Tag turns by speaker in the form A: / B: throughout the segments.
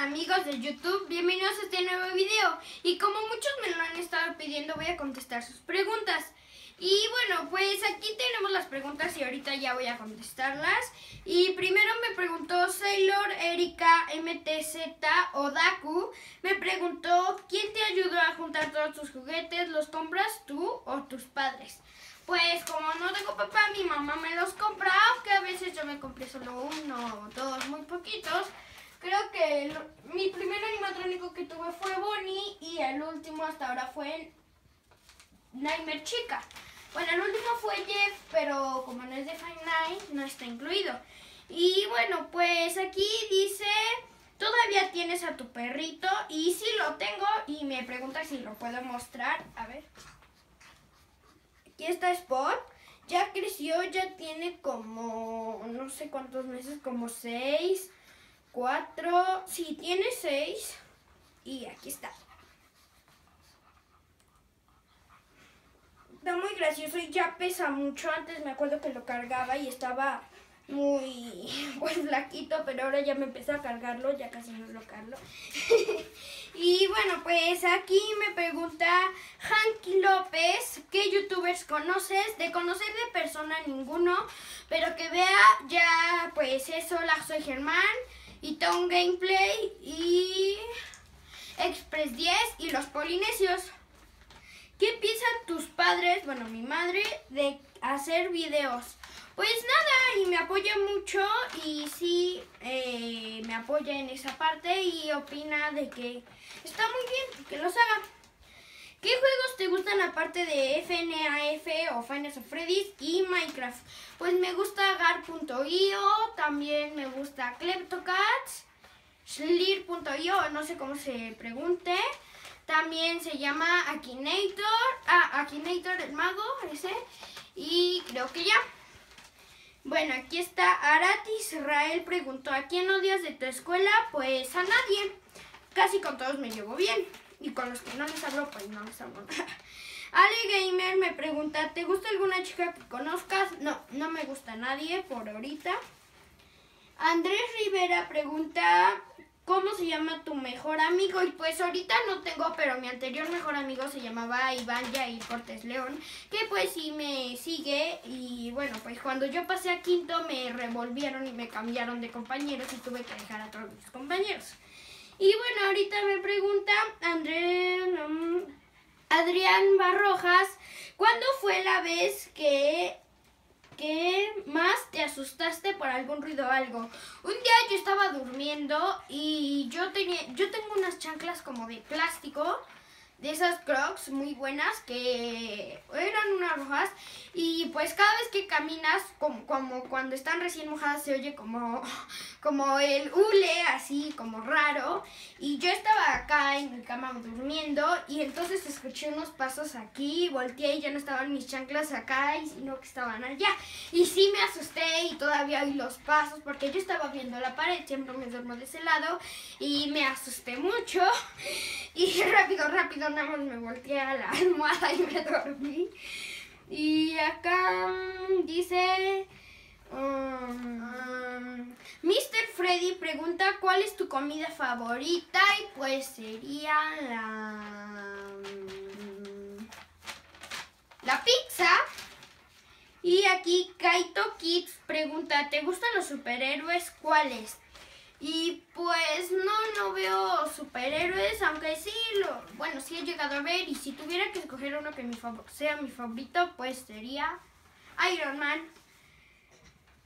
A: amigos de YouTube, bienvenidos a este nuevo video y como muchos me lo han estado pidiendo voy a contestar sus preguntas y bueno pues aquí tenemos las preguntas y ahorita ya voy a contestarlas y primero me preguntó Sailor Erika MTZ Odaku me preguntó ¿quién te ayudó a juntar todos tus juguetes? ¿los compras tú o tus padres? Pues como no tengo papá, mi mamá me los compra, aunque a veces yo me compré solo uno o dos, muy poquitos. Creo que mi primer animatrónico que tuve fue Bonnie y el último hasta ahora fue Nightmare Chica. Bueno, el último fue Jeff, pero como no es de Five Night, no está incluido. Y bueno, pues aquí dice, todavía tienes a tu perrito y sí lo tengo y me pregunta si lo puedo mostrar. A ver. Aquí está Spot. Ya creció, ya tiene como, no sé cuántos meses, como seis 4, sí, tiene 6 y aquí está. Está muy gracioso y ya pesa mucho. Antes me acuerdo que lo cargaba y estaba muy pues flaquito, pero ahora ya me empecé a cargarlo, ya casi no lo cargo. y bueno, pues aquí me pregunta Hanky López, ¿qué youtubers conoces? De conocer de persona ninguno, pero que vea ya pues eso, la soy Germán y Town Gameplay y Express 10 y los polinesios. ¿Qué piensan tus padres, bueno, mi madre, de hacer videos? Pues nada, y me apoya mucho y sí, eh, me apoya en esa parte y opina de que está muy bien que los haga. ¿Qué juegos te gustan aparte de FNAF o Finance of Freddy's y Minecraft? Pues me gusta Gar.io, también me gusta Kleptocats, Schlir.io, no sé cómo se pregunte. También se llama Akinator, ah, Akinator el mago, ese. Y creo que ya. Bueno, aquí está Arati Israel preguntó, ¿a quién odias de tu escuela? Pues a nadie. Casi con todos me llevo bien. Y con los que no les hablo, pues no les hablo Ale Gamer me pregunta, ¿te gusta alguna chica que conozcas? No, no me gusta nadie por ahorita. Andrés Rivera pregunta, ¿cómo se llama tu mejor amigo? Y pues ahorita no tengo, pero mi anterior mejor amigo se llamaba Iván Jair Cortés León, que pues sí me sigue. Y bueno, pues cuando yo pasé a quinto me revolvieron y me cambiaron de compañeros y tuve que dejar a todos mis compañeros. Y bueno, ahorita me pregunta Adrián Barrojas, ¿cuándo fue la vez que, que más te asustaste por algún ruido o algo? Un día yo estaba durmiendo y yo, tenía, yo tengo unas chanclas como de plástico de esas crocs muy buenas que eran unas rojas y pues cada vez que caminas como, cuando están recién mojadas se oye como, como el hule así como raro. Y yo estaba acá en mi cama durmiendo y entonces escuché unos pasos aquí volteé y ya no estaban mis chanclas acá sino que estaban allá. Y sí me asusté y todavía oí los pasos porque yo estaba viendo la pared siempre me duermo de ese lado y me asusté mucho. Y rápido rápido nada más me volteé a la almohada y me dormí. Y acá mm, dice... Mr. Freddy pregunta cuál es tu comida favorita y pues sería la... Mm, la pizza. Y aquí Kaito Kids pregunta, ¿te gustan los superhéroes? ¿Cuáles? Y pues no, no veo superhéroes, aunque sí, lo, bueno, sí he llegado a ver. Y si tuviera que escoger uno que mi sea mi favorito, pues sería Iron Man.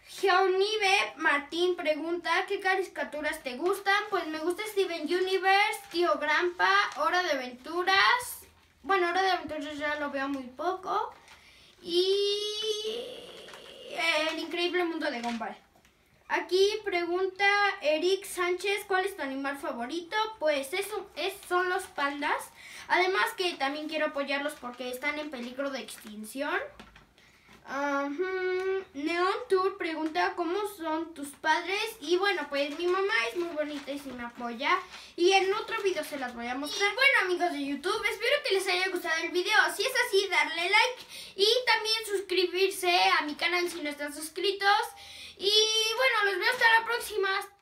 A: Geonive Martín pregunta, ¿qué caricaturas te gustan? Pues me gusta Steven Universe, Tío Grampa, Hora de Aventuras. Bueno, Hora de Aventuras ya lo veo muy poco. Y El Increíble Mundo de Gumball. Aquí pregunta Eric Sánchez, ¿cuál es tu animal favorito? Pues eso es, son los pandas. Además que también quiero apoyarlos porque están en peligro de extinción. Neon Tour pregunta cómo son tus padres y bueno pues mi mamá es muy bonita y sí me apoya y en otro video se las voy a mostrar. Bueno amigos de YouTube espero que les haya gustado el video, si es así darle like y también suscribirse a mi canal si no están suscritos y bueno, los veo hasta la próxima.